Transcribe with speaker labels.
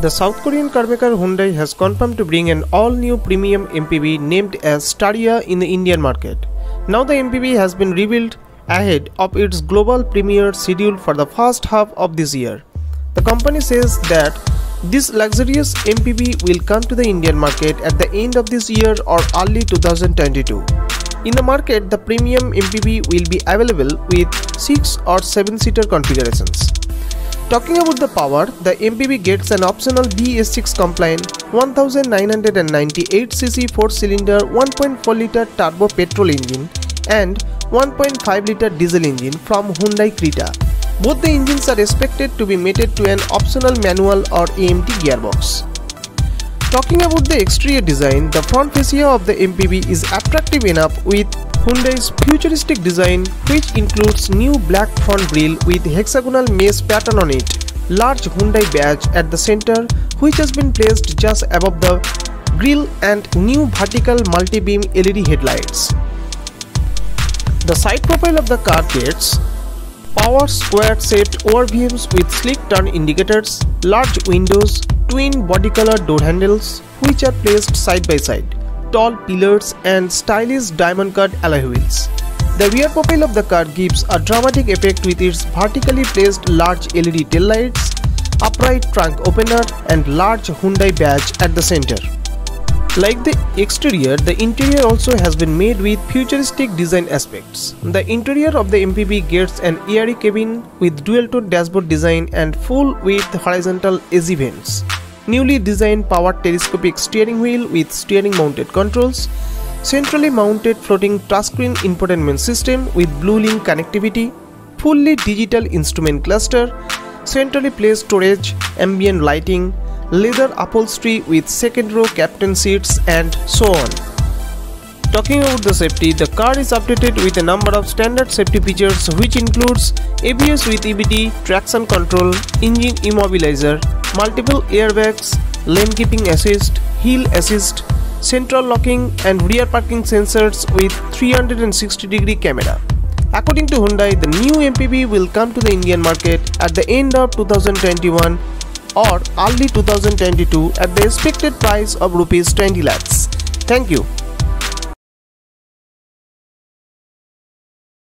Speaker 1: The South Korean carmaker Hyundai has confirmed to bring an all-new premium MPV named as Staria in the Indian market. Now the MPV has been revealed ahead of its global premiere scheduled for the first half of this year. The company says that this luxurious MPV will come to the Indian market at the end of this year or early 2022. In the market, the premium MPV will be available with 6 or 7 seater configurations. Talking about the power, the MPV gets an optional BS6 compliant 1998cc 4-cylinder 1.4-litre turbo petrol engine and 1.5-litre diesel engine from Hyundai Creta. Both the engines are expected to be mated to an optional manual or AMT gearbox. Talking about the exterior design, the front fascia of the MPV is attractive enough with Hyundai's futuristic design which includes new black front grille with hexagonal mesh pattern on it, large Hyundai badge at the center which has been placed just above the grille and new vertical multi-beam LED headlights. The side profile of the car gets power square shaped ORVMs with sleek turn indicators, large windows, twin body color door handles which are placed side by side tall pillars and stylish diamond cut alloy wheels. The rear profile of the car gives a dramatic effect with its vertically placed large LED taillights, upright trunk opener and large Hyundai badge at the center. Like the exterior, the interior also has been made with futuristic design aspects. The interior of the MPV gets an airy cabin with dual tone dashboard design and full width horizontal AC vents. Newly designed powered telescopic steering wheel with steering mounted controls, centrally mounted floating touchscreen infotainment system with BlueLink connectivity, fully digital instrument cluster, centrally placed storage, ambient lighting, leather upholstery with second row captain seats and so on. Talking about the safety, the car is updated with a number of standard safety features which includes ABS with EBD, traction control, engine immobilizer, multiple airbags, lane keeping assist, hill assist, central locking and rear parking sensors with 360 degree camera. According to Hyundai, the new MPV will come to the Indian market at the end of 2021 or early 2022 at the expected price of rupees 20 lakhs. Thank you.